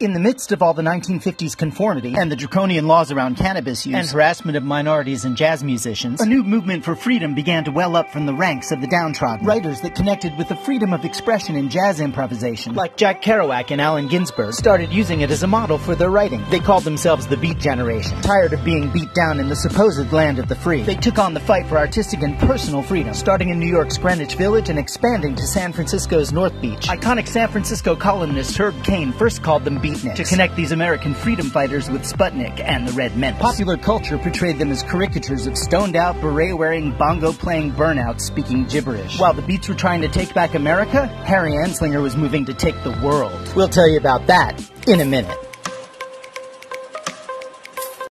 In the midst of all the 1950s conformity and the draconian laws around cannabis use and harassment of minorities and jazz musicians, a new movement for freedom began to well up from the ranks of the downtrodden. Writers that connected with the freedom of expression in jazz improvisation, like Jack Kerouac and Allen Ginsberg, started using it as a model for their writing. They called themselves the Beat Generation. Tired of being beat down in the supposed land of the free, they took on the fight for artistic and personal freedom, starting in New York's Greenwich Village and expanding to San Francisco's North Beach. Iconic San Francisco columnist Herb Caen first called them beatniks to connect these American freedom fighters with Sputnik and the Red Men. Popular culture portrayed them as caricatures of stoned out, beret wearing, bongo playing burnouts speaking gibberish. While the Beats were trying to take back America, Harry Anslinger was moving to take the world. We'll tell you about that in a minute.